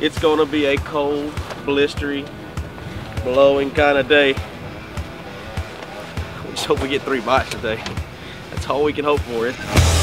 It's gonna be a cold, blistery, blowing kind of day. We just hope we get three bites today. That's all we can hope for. It.